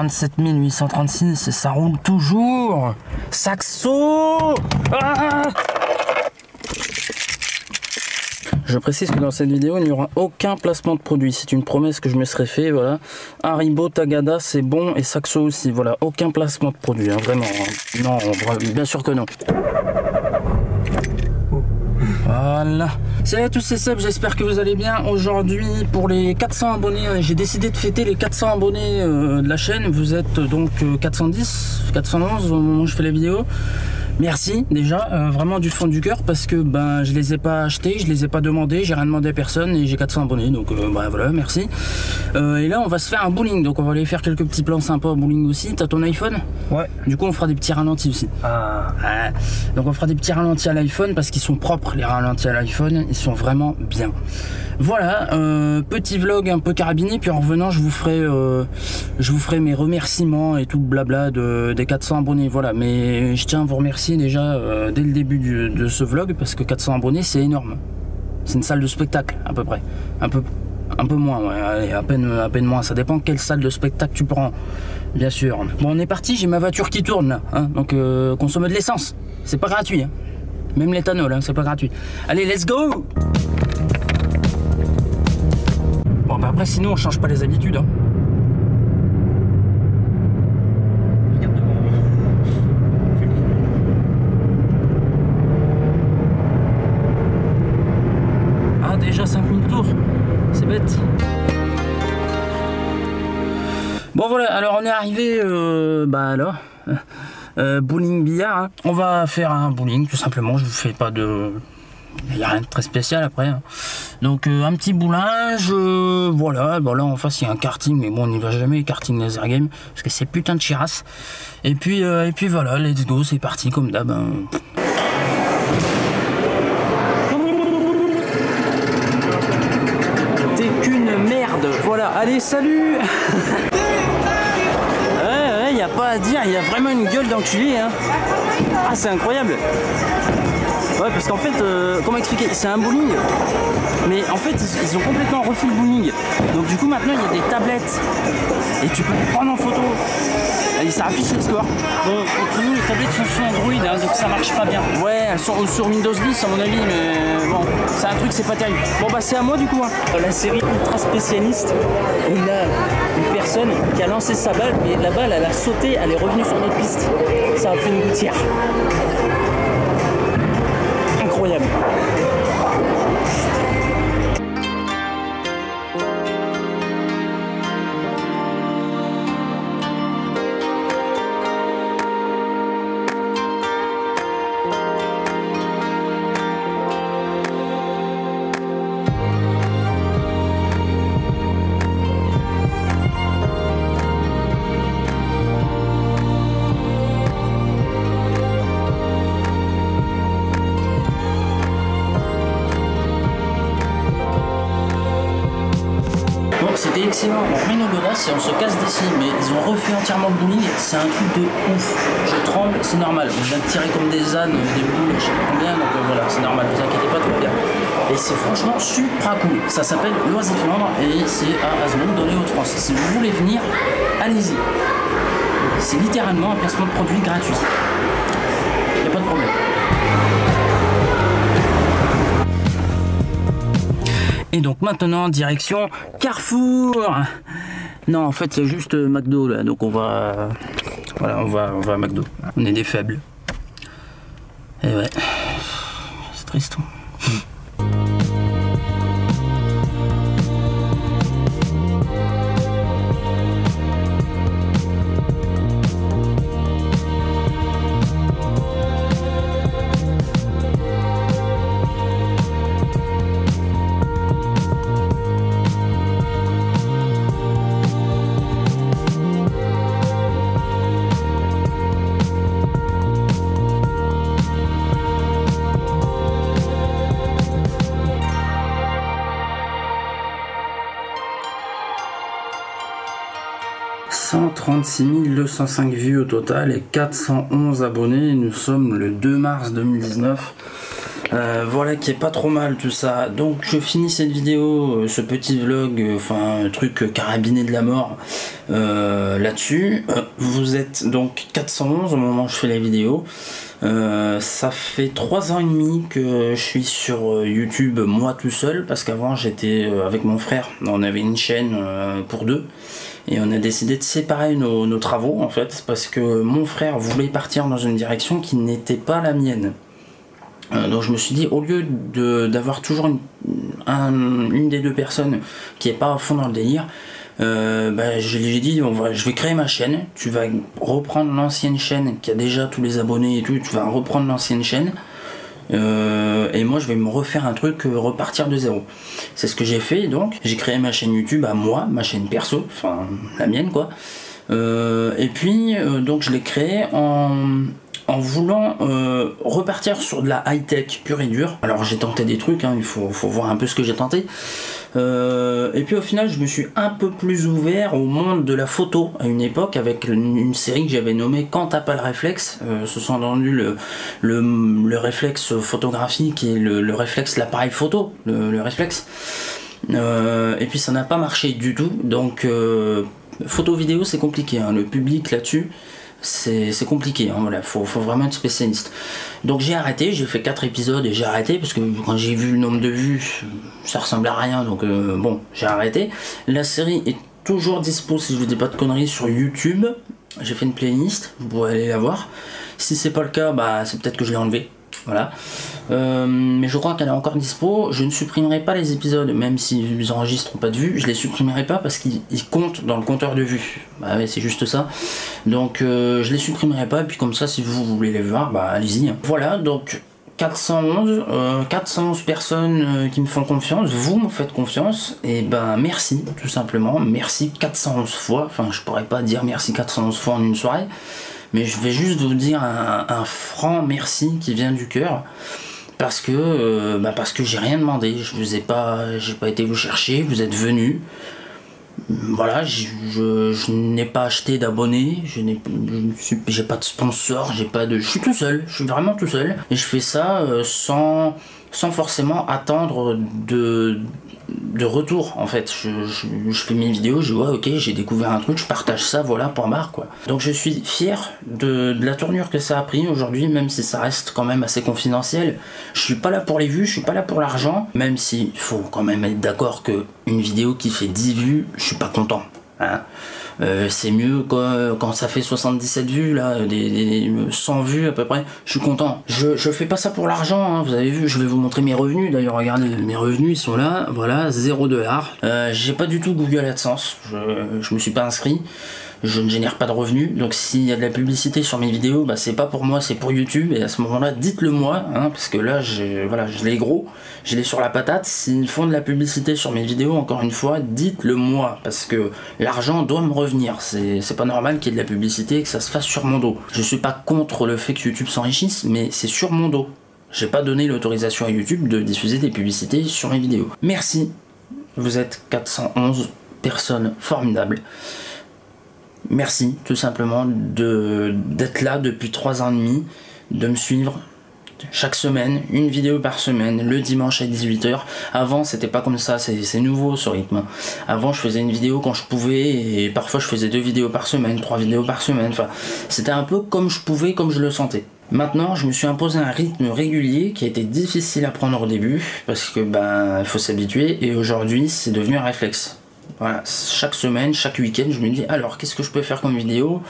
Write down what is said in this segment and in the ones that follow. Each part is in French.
47 836 et ça roule toujours. Saxo ah je précise que dans cette vidéo, il n'y aura aucun placement de produit. C'est une promesse que je me serais fait. Voilà. Haribo, Tagada, c'est bon et Saxo aussi. Voilà, aucun placement de produit, hein, vraiment. Hein. Non, bien sûr que non. Voilà. Salut à tous, c'est Seb, j'espère que vous allez bien. Aujourd'hui, pour les 400 abonnés, euh, j'ai décidé de fêter les 400 abonnés euh, de la chaîne. Vous êtes donc 410, euh, 411 au moment où je fais la vidéo. Merci déjà, euh, vraiment du fond du cœur parce que ben je les ai pas achetés, je les ai pas demandés, j'ai rien demandé à personne et j'ai 400 abonnés donc euh, ben, voilà merci. Euh, et là on va se faire un bowling donc on va aller faire quelques petits plans sympas au bowling aussi. T'as ton iPhone? Ouais. Du coup on fera des petits ralentis aussi. Ah. Ouais. Donc on fera des petits ralentis à l'iPhone parce qu'ils sont propres les ralentis à l'iPhone, ils sont vraiment bien. Voilà, petit vlog un peu carabiné, puis en revenant, je vous ferai, je vous ferai mes remerciements et tout blabla de, des 400 abonnés. Voilà, mais je tiens à vous remercier déjà euh, dès le début de ce vlog parce que 400 abonnés c'est énorme. C'est une salle de spectacle à peu près. Un peu, un peu moins, à, peine, à peine moins. Ça dépend quelle salle de spectacle tu prends, bien sûr. Bon, on est parti, j'ai ma voiture qui tourne là. Hein, donc euh, consomme de l'essence. C'est pas gratuit. Hein. Même l'éthanol, hein, c'est pas gratuit. Allez, let's go Bon, bah après, sinon, on change pas les habitudes. déjà 5000 tours. C'est bête. Bon voilà, alors on est arrivé, euh, bah là, euh, bowling billard. Hein. On va faire un bowling tout simplement. Je vous fais pas de, il n'y a rien de très spécial après. Hein. Donc euh, un petit boulage, voilà. Bon là en face il y a un karting, mais bon on n'y va jamais karting laser game parce que c'est putain de chirasse. Et puis et puis voilà, let's go, c'est parti comme d'hab. Hein. Voilà, allez, salut Ouais, ouais, y a pas à dire, il y a vraiment une gueule d'enculé, hein. Ah, c'est incroyable Ouais, parce qu'en fait, euh, comment expliquer? C'est un bowling, mais en fait, ils, ont complètement refait le bowling. Donc du coup, maintenant, il y a des tablettes et tu peux prendre en photo. Ça affiche le score. Bon, entre nous, les tablettes sont sous Android, hein, donc ça marche pas bien. Ouais, elles sont sur Windows 10 à mon avis, mais bon, c'est un truc, c'est pas terrible. Bon, bah c'est à moi du coup. Hein. La série ultra spécialiste, il a une personne qui a lancé sa balle, mais la balle, elle a sauté, elle est revenue sur notre piste. Ça a fait une gouttière. Excellent. On et on se casse d'ici. Mais ils ont refait entièrement le bowling. C'est un truc de ouf. Je tremble, c'est normal. On vient de tirer comme des ânes, des boules, je sais pas combien. Donc euh, voilà, c'est normal. Vous inquiétez pas, tout va bien. Et c'est franchement super cool. Ça s'appelle Loisiflandre et c'est à Asmond dans les Hauts-de-France. Si vous voulez venir, allez-y. C'est littéralement un placement de produit gratuit. Il n'y a pas de problème. Et donc maintenant, direction Carrefour. Non, en fait, c'est juste McDo là. Donc on va, voilà, on va, on va à McDo. On est des faibles. Et ouais, c'est triste. 136 205 vues au total et 411 abonnés. Nous sommes le 2 mars 2019. Euh, voilà qui est pas trop mal tout ça. Donc je finis cette vidéo, euh, ce petit vlog, euh, enfin truc carabiné de la mort là-dessus. vous êtes donc 411 au moment où je fais la vidéo. ça fait 3 ans et demi que je suis sur YouTube moi tout seul parce qu'avant j'étais avec mon frère. On avait une chaîne pour deux et on a décidé de séparer nos, travaux en fait parce que mon frère voulait partir dans une direction qui n'était pas la mienne. Euh, donc je me suis dit, au lieu d'avoir toujours une, des deux personnes qui est pas à fond dans le délire, euh, bah, je lui ai dit, je vais créer ma chaîne, tu vas reprendre l'ancienne chaîne qui a déjà tous les abonnés et tout, tu vas reprendre l'ancienne chaîne. Euh, et moi je vais me refaire un truc, repartir de zéro. C'est ce que j'ai fait donc. J'ai créé ma chaîne YouTube à moi, ma chaîne perso, enfin la mienne quoi. et puis donc je l'ai créée en, voulant euh, repartir sur de la high-tech pure et dure. Alors j'ai tenté des trucs, hein, il faut, voir un peu ce que j'ai tenté. Euh, et puis au final, je me suis un peu plus ouvert au monde de la photo à une époque avec une, série que j'avais nommée Quand t'as pas le réflexe. Euh, ce sont entendu le, le, réflexe photographique et le, réflexe l'appareil photo, le, réflexe. et puis ça n'a pas marché du tout. Donc photo vidéo c'est compliqué. Hein. le public là-dessus c'est compliqué, hein, voilà, faut, vraiment être spécialiste. Donc j'ai arrêté, j'ai fait 4 épisodes et j'ai arrêté parce que quand j'ai vu le nombre de vues, ça ressemble à rien, donc euh, bon, j'ai arrêté. La série est toujours dispo si je vous dis pas de conneries sur YouTube. J'ai fait une playlist, vous pourrez aller la voir. Si c'est pas le cas, bah c'est peut-être que je l'ai enlevé. Voilà. Euh, mais je crois qu'elle est encore dispo. Je ne supprimerai pas les épisodes, même s'ils enregistrent pas de vues. Je les supprimerai pas parce qu'ils comptent dans le compteur de vues. Bah c'est juste ça. Donc euh, je les supprimerai pas. Et puis comme ça, si vous voulez les voir, bah allez-y. Voilà, donc 411, 411 euh, personnes qui me font confiance, vous me faites confiance, et ben merci, tout simplement, merci 411 fois, enfin je pourrais pas dire merci 411 fois en une soirée, mais je vais juste vous dire un, franc merci qui vient du cœur parce que euh, bah parce que j'ai rien demandé. Je vous ai pas j'ai pas été vous chercher vous êtes venu. Voilà je, n'ai pas acheté d'abonnés je n'ai j'ai pas de sponsor j'ai pas de je suis tout seul je suis vraiment tout seul. Et je fais ça euh, sans sans forcément attendre de de retour en fait. Je, fais mes vidéos, je vois ok j'ai découvert un truc, je partage ça, voilà, pour barre quoi. Donc je suis fier de, la tournure que ça a pris aujourd'hui, même si ça reste quand même assez confidentiel. Je suis pas là pour les vues, je suis pas là pour l'argent, même s'il faut quand même être d'accord que une vidéo qui fait 10 vues, je suis pas content. Hein. Euh, c'est mieux quand, quand, ça fait 77 vues, là, des, 100 vues à peu près, je suis content. Je, je fais pas ça pour l'argent, hein, vous avez vu, je vais vous montrer mes revenus, d'ailleurs regardez, mes revenus ils sont là, voilà, 0 dollars. Euh, j'ai pas du tout Google AdSense, je, je me suis pas inscrit je ne génère pas de revenus. Donc s'il y a de la publicité sur mes vidéos, bah, c'est pas pour moi, c'est pour YouTube. Et à ce moment-là, dites-le moi, hein, parce que là, voilà, je l'ai gros, je l'ai sur la patate. S'ils font de la publicité sur mes vidéos, encore une fois, dites-le moi, parce que l'argent doit me revenir. C'est pas normal qu'il y ait de la publicité et que ça se fasse sur mon dos. Je suis pas contre le fait que YouTube s'enrichisse, mais c'est sur mon dos. J'ai pas donné l'autorisation à YouTube de diffuser des publicités sur mes vidéos. Merci, vous êtes 411 personnes formidables. Merci tout simplement d'être là depuis 3 ans et demi, de me suivre chaque semaine, une vidéo par semaine, le dimanche à 18h. Avant, c'était pas comme ça, c'est nouveau ce rythme. Avant, je faisais une vidéo quand je pouvais et parfois je faisais deux vidéos par semaine, trois vidéos par semaine. C'était un peu comme je pouvais, comme je le sentais. Maintenant, je me suis imposé un rythme régulier qui a été difficile à prendre au début parce que ben, il faut s'habituer et aujourd'hui, c'est devenu un réflexe. Voilà, chaque semaine, chaque week-end, je me dis alors qu'est-ce que je peux faire comme vidéo?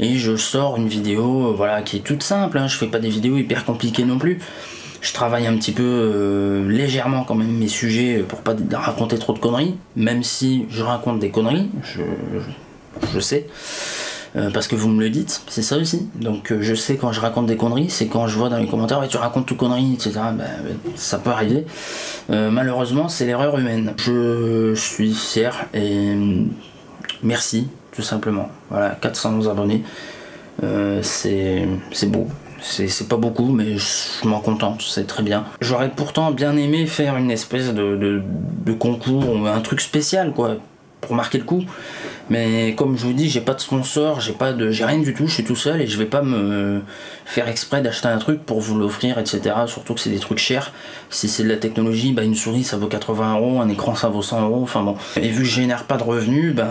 Et je sors une vidéo voilà, qui est toute simple, hein. je fais pas des vidéos hyper compliquées non plus. Je travaille un petit peu euh, légèrement quand même mes sujets pour pas raconter trop de conneries, même si je raconte des conneries, je, je sais. Euh, parce que vous me le dites, c'est ça aussi. Donc euh, je sais quand je raconte des conneries, c'est quand je vois dans les commentaires, ouais, tu racontes tout conneries, etc. Ben, ça peut arriver. Euh, malheureusement, c'est l'erreur humaine. Je suis fier et merci, tout simplement. Voilà, 411 abonnés. c'est beau. C'est pas beaucoup, mais je m'en contente, c'est très bien. J'aurais pourtant bien aimé faire une espèce de, de, de concours, un truc spécial, quoi pour marquer le coup. Mais comme je vous dis, j'ai pas de sponsor, j'ai pas de, j'ai rien du tout, je suis tout seul et je vais pas me faire exprès d'acheter un truc pour vous l'offrir, etc. Surtout que c'est des trucs chers. Si c'est de la technologie, bah une souris ça vaut 80 euros, un écran ça vaut 100 euros. Enfin bon. Et vu que je génère pas de revenus, ben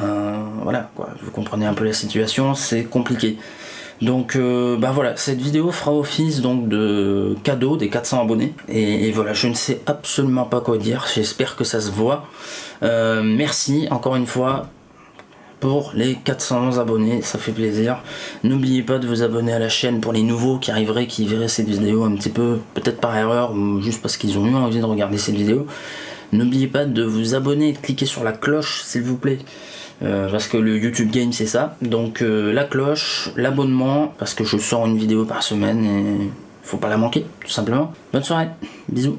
voilà quoi. Vous comprenez un peu la situation, c'est compliqué. Donc euh, bah voilà, cette vidéo fera office donc de cadeau des 400 abonnés. Et, voilà, je ne sais absolument pas quoi dire, j'espère que ça se voit. Euh, merci encore une fois pour les 411 abonnés, ça fait plaisir. N'oubliez pas de vous abonner à la chaîne pour les nouveaux qui arriveraient, qui verraient cette vidéo un petit peu, peut-être par erreur ou juste parce qu'ils ont eu envie de regarder cette vidéo. N'oubliez pas de vous abonner et de cliquer sur la cloche s'il vous plaît euh, parce que le YouTube Game c'est ça. Donc euh, la cloche, l'abonnement, parce que je sors une vidéo par semaine et faut pas la manquer, tout simplement. Bonne soirée, bisous.